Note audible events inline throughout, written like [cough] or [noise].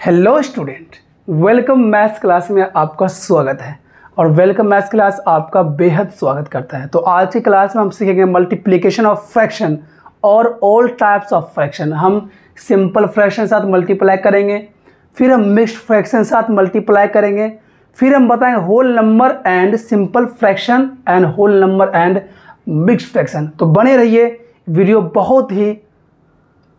Hello student, welcome maths class में आपका स्वागत है और वेलकम मैथ्स क्लास आपका बेहद स्वागत करता है। तो आज की क्लास में हम सीखेंगे मल्टीप्लिकेशन ऑफ़ फ्रैक्शन और ऑल टाइप्स ऑफ़ फ्रैक्शन हम सिंपल फ्रैक्शन साथ मल्टीप्लाई करेंगे, फिर हम मिक्स्ड फ्रैक्शन साथ मल्टीप्लाई करेंगे, फिर हम बताएँगे whole number and simple fraction and whole number and mixed fraction तो बने रहिए वीडियो बहुत ही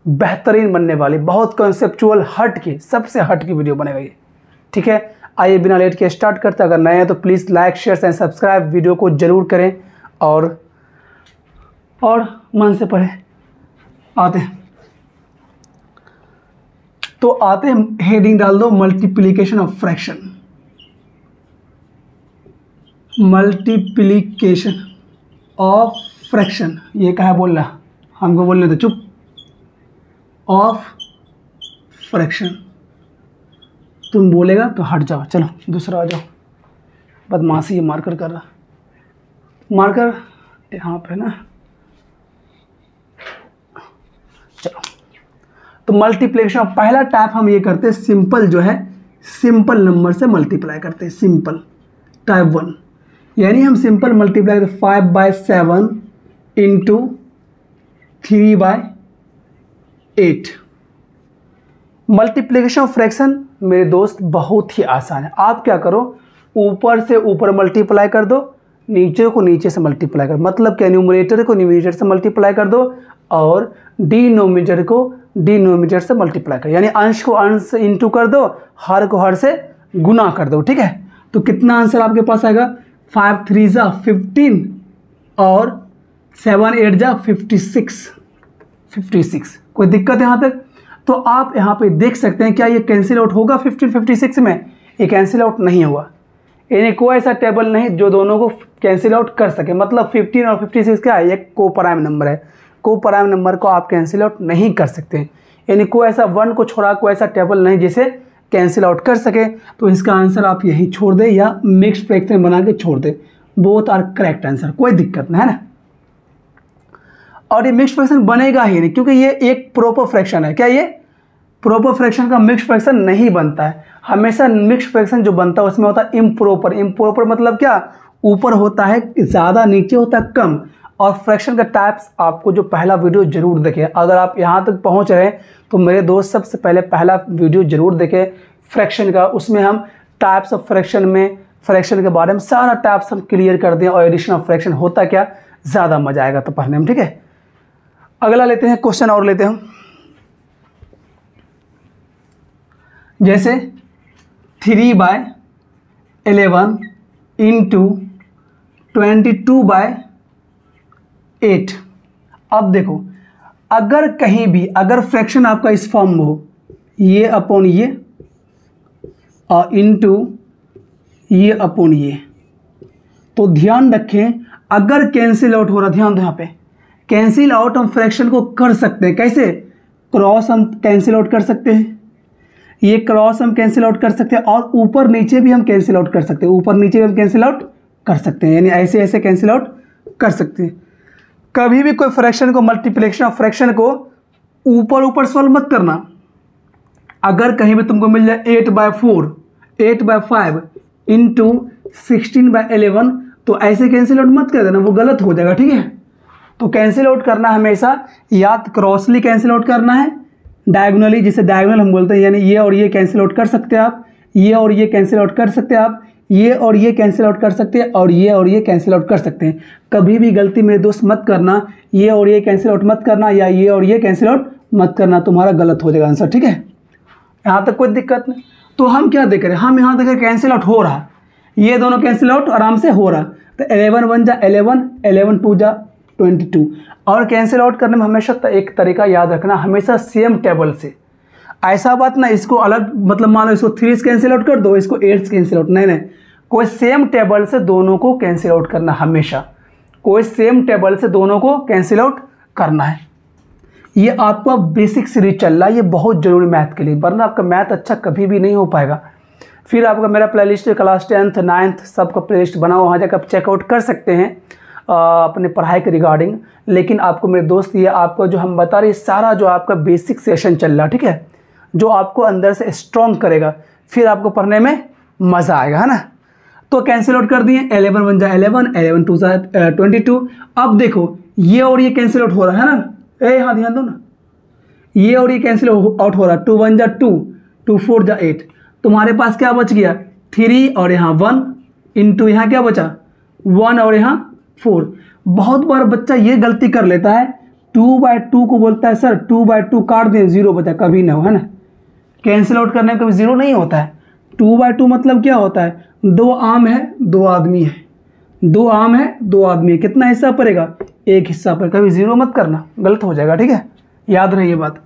बेहतरीन बनने वाली, बहुत कॉन्सेप्चुअल हट की, सबसे हट की वीडियो बनेगा ये। ठीक है? आइए बिना लेट के स्टार्ट करते अगर नए हैं तो please like share and subscribe video को ज़रूर करें और और मन से पढ़े। आते हैं। तो आते हैं हेडिंग डाल दो multiplication of fraction multiplication of fraction ये कहा बोल रहा? हमको बोलने तो चुप। ऑफ़ फ्रैक्शन तुम बोलेगा तो हट जाओ, चलो, दूसरा आ जाओ। बदमाशी ये मार्कर कर रहा। मार्कर यहाँ पे ना, चलो। तो मल्टीप्लिकेशन पहला टाइप हम ये करते हैं सिंपल जो है सिंपल नंबर से मल्टीप्लाई करते हैं सिंपल टाइप वन यानी हम सिंपल मल्टीप्लाई करते five by seven into three by eight. Multiplication of fraction मेरे दोस्त बहुत ही आसान है। आप क्या करो, ऊपर से ऊपर मल्टीप्लाई कर दो, नीचे को नीचे से मल्टीप्लाई कर। मतलब क्या, न्यूमरेटर को न्यूमिनेटर से मल्टीप्लाई कर दो और डी नोमीटर को डी नोमीटर से मल्टीप्लाई कर। यानी अंश को अंश इंटू कर दो, हर को हर से गुना कर दो, ठीक है? तो कितना आंसर आपके पास आएगा? फाइव थ्री ज़ा फिफ्टीन और सेवन एट जा फिफ्टी सिक्स। Fifty six. कोई दिक्कत यहाँ तक? तो आप यहाँ पे देख सकते हैं, क्या ये कैंसिल आउट होगा फिफ्टीन फिफ्टी सिक्स में? ये कैंसिल आउट नहीं हुआ यानी कोई ऐसा टेबल नहीं जो दोनों को कैंसिल आउट कर सके। मतलब फिफ्टीन और फिफ्टी सिक्स क्या है? ये को प्राइम नंबर है। को प्राइम नंबर को आप कैंसिल आउट नहीं कर सकते। यानी कोई ऐसा वन को छोड़ा, कोई ऐसा टेबल नहीं जिसे कैंसिल आउट कर सके। तो इसका आंसर आप यही छोड़ दें या मिक्स फ्रैक्शन बना के छोड़ दें। बोथ आर करेक्ट आंसर कोई दिक्कत नहीं, है ना? और ये मिक्स फ्रैक्शन बनेगा ही नहीं, क्योंकि ये एक प्रॉपर फ्रैक्शन है। क्या ये? प्रॉपर फ्रैक्शन का मिक्स फ्रैक्शन नहीं बनता है। हमेशा मिक्स फ्रैक्शन जो बनता है, उसमें होता है इम्प्रॉपर इम्प्रॉपर मतलब क्या? ऊपर होता है, ज़्यादा नीचे होता है, कम। और फ्रैक्शन का टाइप्स आपको जो पहला वीडियो ज़रूर देखें। अगर आप यहाँ तक पहुँच रहे हैं तो मेरे दोस्त सबसे पहले पहला वीडियो ज़रूर देखें फ्रैक्शन का। उसमें हम टाइप्स ऑफ़ फ्रैक्शन में फ्रैक्शन के बारे में सारा टाइप्स हम क्लियर कर दें और एडिशन ऑफ़ फ्रैक्शन होता क्या? ज़्यादा मज़ा आएगा तो पढ़ने में, ठीक है? अगला लेते हैं क्वेश्चन और लेते हैं जैसे three by eleven into twenty two by eight अब देखो, अगर कहीं भी, अगर फ्रैक्शन आपका इस फॉर्म में हो, ये अपॉन ये, और इंटू ये अपॉन ये। तो ध्यान रखें, अगर कैंसिल आउट हो रहा, ध्यान दो यहाँ पे। कैंसिल आउट हम फ्रैक्शन को कर सकते हैं। कैसे? क्रॉस हम कैंसिल आउट कर सकते हैं। ये क्रॉस हम कैंसिल आउट कर सकते हैं और ऊपर नीचे भी हम कैंसिल आउट कर सकते हैं। ऊपर नीचे भी हम कैंसिल आउट कर सकते हैं। यानी ऐसे ऐसे कैंसिल आउट कर सकते हैं। कभी भी कोई फ्रैक्शन को, मल्टीप्लिकेशन ऑफ़ फ्रैक्शन को ऊपर ऊपर सॉल्व मत करना। अगर कहीं भी तुमको मिल जाए eight by four eight by five into sixteen by eleven तो ऐसे कैंसिल आउट मत कर देना। वो गलत हो जाएगा, ठीक है? तो कैंसिल आउट करना हमेशा या तो क्रॉसली कैंसिल आउट करना है डायगोनली जिसे डायगोनल हम बोलते हैं यानी ये और ये कैंसिल आउट कर सकते हैं आप ये और ये कैंसिल आउट कर सकते हैं आप ये और ये कैंसिल आउट कर सकते हैं और ये और ये कैंसिल आउट कर सकते हैं कभी भी गलती मेरे दोस्त मत करना ये और ये कैंसिल आउट मत करना या ये और ये कैंसिल आउट मत करना तुम्हारा गलत हो जाएगा आंसर ठीक है यहाँ तक कोई दिक्कत नहीं तो हम क्या देख रहे हैं हम यहाँ देख रहे कैंसिल आउट हो रहा ये दोनों कैंसिल आउट आराम से हो रहा तो एलेवन वन जा एलेवन एलेवन टू जा ट्वेंटी टू और कैंसिल आउट करने में हमेशा एक तरीका याद रखना, हमेशा सेम टेबल से। ऐसा बात ना, इसको अलग मतलब मान लो इसको थ्री कैंसिल आउट कर दो, इसको एट कैंसिल आउट नहीं नहीं। कोई सेम टेबल से दोनों को कैंसिल आउट करना हमेशा। कोई सेम टेबल से दोनों को कैंसिल आउट करना है। ये आपका बेसिक सीरीज़ चल रहा है, ये बहुत ज़रूरी मैथ के लिए, वरना आपका मैथ अच्छा कभी भी नहीं हो पाएगा। फिर आपका मेरा प्लेलिस्ट क्लास टेंथ नाइन्थ सबका प्लेलिस्ट बना वहाँ जाकर आप चेकआउट कर सकते हैं। अपने पढ़ाई के रिगार्डिंग। लेकिन आपको मेरे दोस्त, ये आपको जो हम बता रहे सारा जो आपका बेसिक सेशन चल रहा है, ठीक है? जो आपको अंदर से स्ट्रॉन्ग करेगा, फिर आपको पढ़ने में मज़ा आएगा, है ना? तो कैंसिल आउट कर दिए एलेवन वन जा एलेवन एलेवन टू जा ट्वेंटी टू अब देखो, ये और ये कैंसिल आउट हो रहा है ना? ए हाँ ध्यान दो ना। ये और ये कैंसिल आउट हो रहा है टू वन जा टू टू फोर जा एट तुम्हारे पास क्या बच गया? थ्री और यहाँ वन इंटू यहाँ क्या बचा? वन और यहाँ फोर। बहुत बार बच्चा ये गलती कर लेता है, टू बाय टू को बोलता है, सर, टू बाय टू काट दें, ज़ीरो बचा, कभी ना हो, है ना? कैंसिल आउट करने में कभी ज़ीरो नहीं होता है। टू बाय टू मतलब क्या होता है? दो आम है, दो आदमी है। दो आम है, दो आदमी है। कितना हिस्सा पड़ेगा? एक हिस्सा पर। कभी ज़ीरो मत करना, गलत हो जाएगा, ठीक है? याद रहे ये बात।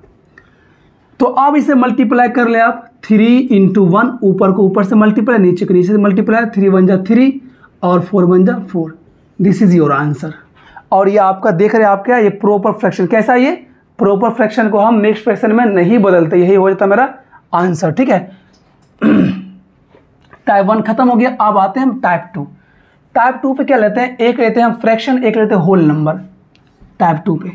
तो अब इसे मल्टीप्लाई कर ले आप। थ्री इंटू वन ऊपर को ऊपर से मल्टीप्लाई नीचे को नीचे से मल्टीप्लाई थ्री वन जा थ्री और फोर वन जा four this is your answer और ये आपका देख रहे हैं आप क्या? ये प्रॉपर फ्रैक्शन कैसा ये? प्रॉपर फ्रैक्शन को हम नेक्स्ट फ्रैक्शन में नहीं बदलते। यही हो जाता मेरा आंसर ठीक है? [clears throat] टाइप वन खत्म हो गया। अब आते हैं हम टाइप टू टाइप टू पे क्या लेते हैं? एक लेते हैं हम फ्रैक्शन एक लेते हैं होल नंबर टाइप टू पे।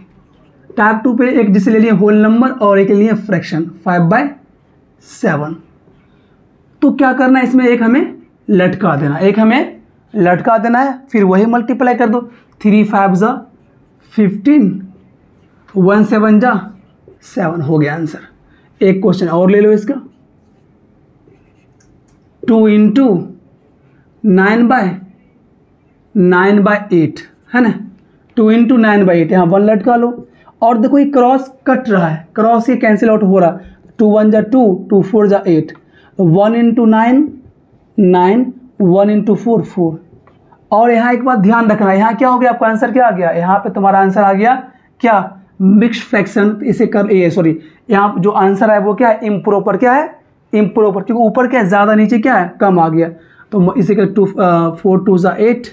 टाइप टू पे एक जिसे ले लिए होल नंबर और एक ले लिए फ्रैक्शन फाइव बाय सेवन तो क्या करना है इसमें? एक हमें लटका देना। एक हमें लटका देना है, फिर वही मल्टीप्लाई कर दो। थ्री फाइव ज़ा फिफ्टीन वन सेवन जा सेवन हो गया आंसर एक क्वेश्चन और ले लो इसका। Two into nine by nine by eight है ना? Two into nine by eight यहाँ वन लटका लो। और देखो ये क्रॉस कट रहा है। क्रॉस ये कैंसिल आउट हो रहा। है टू वन जा टू टू फोर जा eight one into nine nine one into four four और यहाँ एक बात ध्यान रखना, यहाँ क्या हो गया, आपका आंसर क्या आ गया? यहाँ पे तुम्हारा आंसर आ गया, क्या? मिक्स फ्रैक्शन इसे कर ये सॉरी यहाँ जो आंसर है वो क्या है? इम्प्रोपर क्या है? इम्प्रोपर क्योंकि ऊपर क्या है? ज़्यादा नीचे क्या है? कम आ गया। तो इसे कर टू फोर टू ज़ा एट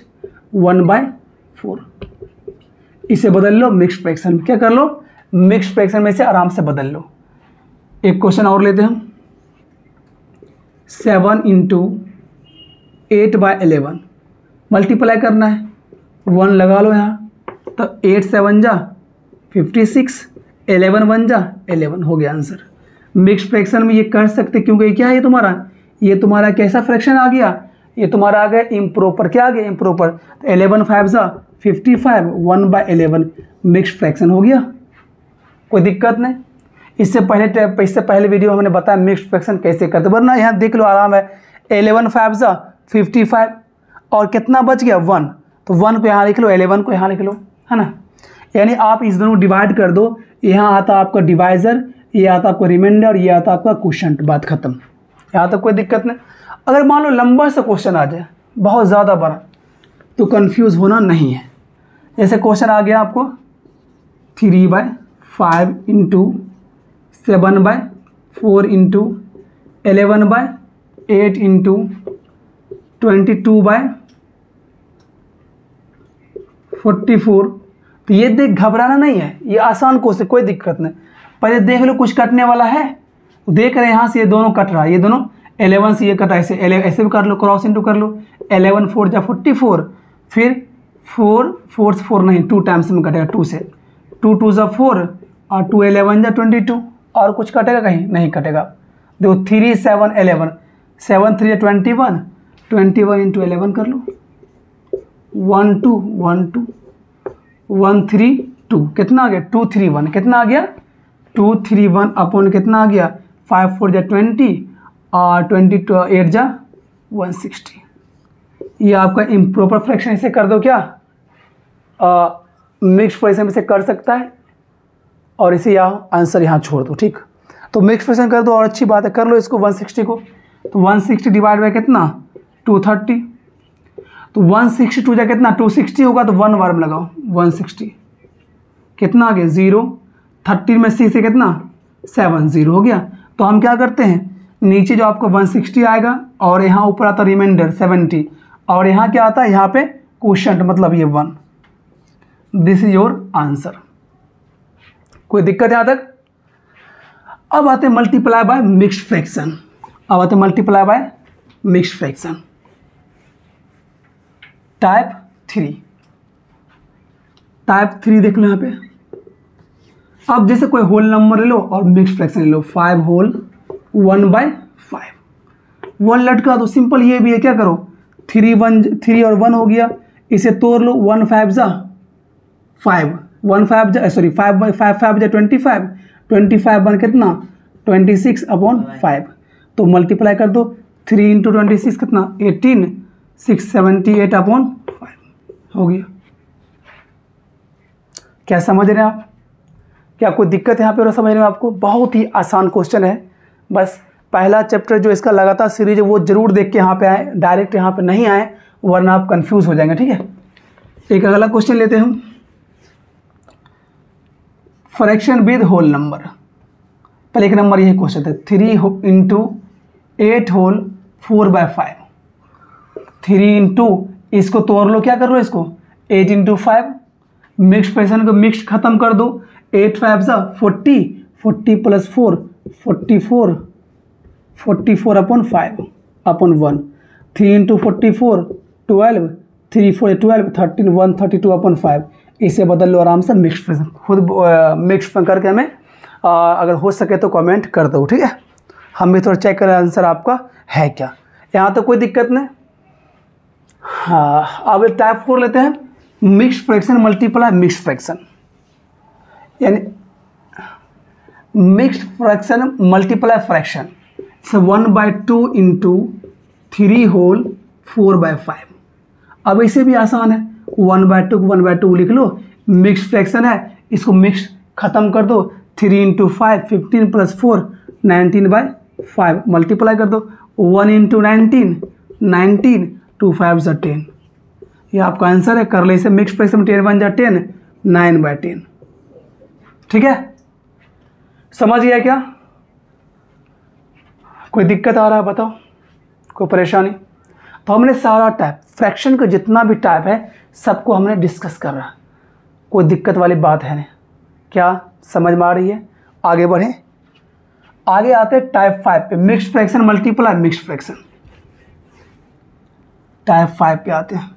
वन बाय फोर इसे बदल लो मिक्स फ्रैक्शन क्या कर लो? मिक्स फ्रैक्शन में से आराम से बदल लो। एक क्वेश्चन और लेते हैं हम। Seven into eight by eleven multiply करना है वन लगा लो यहाँ तो एट सेवन जा फिफ्टी सिक्स एलेवन वन जा एलेवन हो गया आंसर मिक्स फ्रैक्शन में ये कर सकते, क्योंकि क्या है, ये तुम्हारा ये तुम्हारा कैसा फ्रैक्शन आ गया? ये तुम्हारा आ गया इम्प्रोपर क्या आ गया इम्प्रोपर तो एलेवन फाइव जा fifty five one by eleven mix fraction हो गया. कोई दिक्कत नहीं. इससे पहले इससे पहले वीडियो हमने बताया मिक्स फ्रैक्शन कैसे करते वरना यहाँ देख लो आराम है. एलेवन फाइव जा फिफ्टी फाइव और कितना बच गया? वन। तो वन को यहाँ लिख लो एलेवन को यहाँ लिख लो, है ना? यानी आप इस दोनों डिवाइड कर दो, यहाँ आता आपका डिवाइज़र ये आता आपका रिमाइंडर ये आता आपका क्वेश्चन बात खत्म। यहाँ तक कोई दिक्कत नहीं। अगर मान लो लंबा सा क्वेश्चन आ जाए, बहुत ज़्यादा बड़ा तो कन्फ्यूज़ होना नहीं है। जैसे क्वेश्चन आ गया आपको three by five into seven by four into eleven by eight into twenty two by forty four तो ये देख घबराना नहीं है, ये आसान क्वेश्चन कोई दिक्कत नहीं। पहले देख लो कुछ कटने वाला है, देख रहे हैं यहाँ से ये दोनों कट रहा है, ये दोनों एलेवन से ये कटा ऐसे ऐसे भी कर लो, क्रॉस इंटू कर लो, एलेवन फोर जा फोर्टी फोर, फिर फोर फोर से फोर नहीं, टू टाइम्स में कटेगा, टू से। टू टू ज़ा फोर, और टू एलेवन जा ट्वेंटी टू, और कुछ कटेगा कहीं? नहीं कटेगा। देखो three seven eleven seven three या twenty one twenty one into eleven कर लो। One two one two, one three, two. कितना आ गया? Two three one. कितना आ गया? टू थ्री वन अपॉन कितना आ गया? फाइव फोर जा ट्वेंटी, और ट्वेंटी टू, एट जा वन सिक्सटी। ये आपका इम्प्रॉपर फ्रैक्शन इसे कर दो क्या? मिक्स फ्रैक्शन इसे कर सकता है, और इसे यहाँ आंसर यहाँ छोड़ दो, ठीक? तो मिक्स फ्रैक्शन कर दो, और अच्छी बात है, कर लो इसको 160 को। तो 160 डिवाइड बाय कितना? 230 तो 162 जा कितना 260 होगा तो वन बार में लगाओ 160 कितना आ गया? ज़ीरो थर्टी में सी से कितना? सेवन ज़ीरो हो गया। तो हम क्या करते हैं? नीचे जो आपको 160 आएगा, और यहाँ ऊपर आता रिमाइंडर 70 और यहाँ क्या आता है? यहाँ पे क्वेश्चन मतलब ये one this is your answer कोई दिक्कत यहाँ तक? अब आते मल्टीप्लाई बाय मिक्स फ्रैक्शन अब आते multiply by mix fraction type three type three देख लो यहाँ पे। अब जैसे कोई होल नंबर ले लो और मिक्स फ्रैक्शन ले लो five whole one by five one लटका तो सिंपल ये भी है, क्या करो? थ्री वन थ्री और वन हो गया। इसे तोड़ लो वन फाइव जा फाइव वन फाइव जा sorry five by five five जा twenty five twenty five one कितना? ट्वेंटी सिक्स अपॉन फाइव तो मल्टीप्लाई कर दो थ्री इंटू ट्वेंटी सिक्स कितना? Eighteen six seventy eight upon five, हो गया। क्या समझ रहे हैं आप? क्या कोई दिक्कत यहाँ पे रहे हैं आपको? बहुत ही आसान क्वेश्चन है। बस पहला चैप्टर जो इसका लगातार सीरीज़ है, वो ज़रूर देख के यहाँ पे आए। डायरेक्ट यहाँ पे नहीं आए, वरना आप कंफ्यूज हो जाएँगे, ठीक है? एक अगला क्वेश्चन लेते हैं हम। फ्रैक्शन विद होल नंबर पहले एक नंबर यही क्वेश्चन था। Three into eight whole four by five three into इसको तोड़ लो क्या कर लो इसको? Eight into five mix fraction को मिक्स खत्म कर दो। एट फाइव सा forty forty plus four forty four forty four upon five upon one. Three into forty four twelve three four twelve thirteen one thirty two upon five. इसे बदल लो आराम से mix fraction खुद mix करके हमें आ, अगर हो सके तो कमेंट कर दो ठीक है? हम भी थोड़ा चेक करें आंसर आपका है क्या? यहाँ तो कोई दिक्कत नहीं। हाँ अब टाइप फोर लेते हैं। Mix fraction multiply mix fraction यानी मिक्स्ड फ्रैक्शन मल्टीप्लाई फ्रैक्शन से one by two into three whole four by five अब इसे भी आसान है। वन बाय टू को वन बाय टू लिख लो। मिक्स फ्रैक्शन है। इसको मिक्स खत्म कर दो। Three into five fifteen plus four nineteen by five multiply कर दो। One into nineteen nineteen two five ज़ा टेन ये आपका आंसर है, कर ले इसे मिक्स फ्रैक्शन में टेन वन जा टेन नाइन बाय टेन ठीक है? समझ गया क्या? कोई दिक्कत आ रहा है बताओ? कोई परेशानी? तो हमने सारा टाइप फ्रैक्शन का जितना भी टाइप है, सबको हमने डिस्कस कर रहा कोई दिक्कत वाली बात है नहीं। क्या? समझ में आ रही है? आगे बढ़ें। आगे आते हैं टाइप फाइव पे। Mix fraction multiply mix fraction type five पे आते हैं।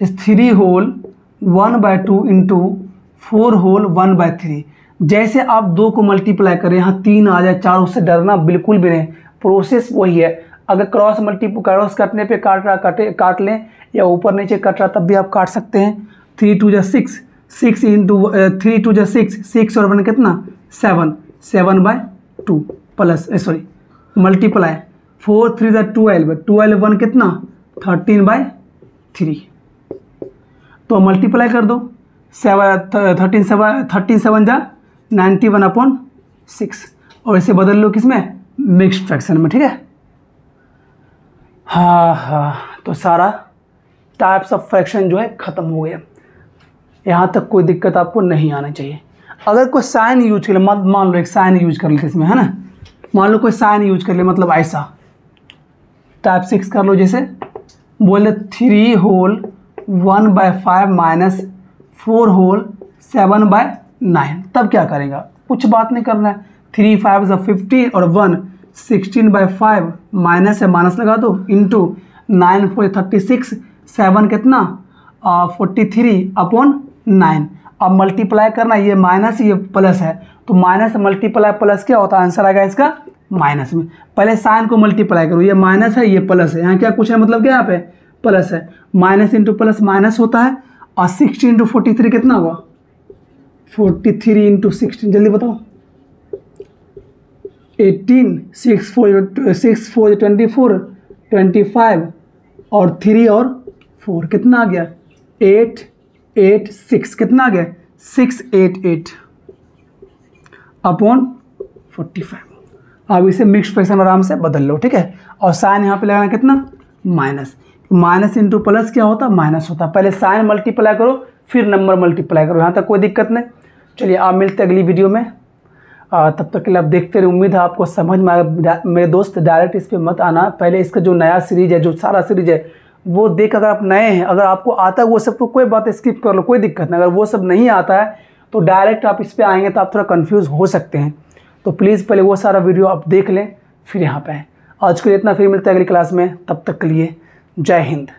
इस three whole one by two into four whole one by three जैसे आप दो को मल्टीप्लाई करें, यहाँ तीन आ जाए, चार उससे डरना बिल्कुल भी नहीं। प्रोसेस वही है। अगर क्रॉस मल्टी क्रॉस काटने पे काट रहा, काटे, काट लें, या ऊपर नीचे कट रहा, तब भी आप काट सकते हैं। थ्री टू जा six six into three two जा सिक्स सिक्स और वन कितना? Seven seven by two plus sorry multiply four three ज़ा ट्वेल्व ट्वेल्व वन कितना? Thirteen by three. तो मल्टीप्लाई कर दो। Seven thirteen seven thirteen seven जा नाइन्टी वन अपॉन सिक्स और इसे बदल लो किसमें? मिक्स फ्रैक्शन में, ठीक है? हाँ हाँ। तो सारा टाइप्स ऑफ़ फ्रैक्शन जो है, ख़त्म हो गया। यहाँ तक कोई दिक्कत आपको नहीं आना चाहिए। अगर कोई साइन यूज़ कर ले मान लो एक साइन यूज़ कर लेते इसमें, है ना? मान लो कोई साइन यूज़ कर ले मतलब ऐसा। टाइप सिक्स कर लो जैसे। बोले three whole one by five minus four whole seven by nine तब क्या करेगा? कुछ बात नहीं करना है। थ्री फाइव ज़ा फिफ्टीन और one sixteen by five minus है माइनस लगा दो। Into nine four thirty six seven कितना? फोर्टी थ्री अपॉन नाइन अब मल्टीप्लाई करना, ये माइनस ये प्लस है। तो माइनस मल्टीप्लाई प्लस क्या होता है? आंसर आएगा इसका। माइनस में। पहले साइन को मल्टीप्लाई करो, ये माइनस है, ये प्लस है। यहाँ क्या कुछ है? मतलब क्या यहाँ पे? प्लस है। माइनस इंटू प्लस माइनस होता है, और सिक्सटी इंटू फोर्टी थ्री कितना हुआ? फोर्टी थ्री इंटू सिक्सटीन जल्दी बताओ। Eighteen six four six four twenty four twenty five और थ्री और फोर कितना आ गया? एट एट सिक्स कितना आ गया? Six eight eight upon forty five अब इसे मिक्स फ्रैक्शन आराम से बदल लो ठीक है? और साइन यहाँ पे लगाना कितना? माइनस माइनस इंटू प्लस क्या होता? माइनस होता। पहले साइन मल्टीप्लाई करो फिर नंबर मल्टीप्लाई करो। यहाँ तक कोई दिक्कत नहीं। चलिए आप मिलते अगली वीडियो में। आ, तब तक के लिए आप देखते रहे उम्मीद है आपको समझ में मेरे दोस्त डायरेक्ट इस पर मत आना। पहले इसका जो नया सीरीज़ है जो सारा सीरीज़ है वो देख अगर आप नए हैं अगर आपको आता है वो सब तो कोई बात स्किप कर लो कोई दिक्कत नहीं। अगर वो सब नहीं आता है तो डायरेक्ट आप इस पर आएँगे तो आप थोड़ा कन्फ्यूज़ हो सकते हैं। तो प्लीज़ पहले वो सारा वीडियो आप देख लें, फिर यहाँ पर आए। आज के लिए इतना, फिर मिलता है अगली क्लास में। तब तक के लिए जय हिंद।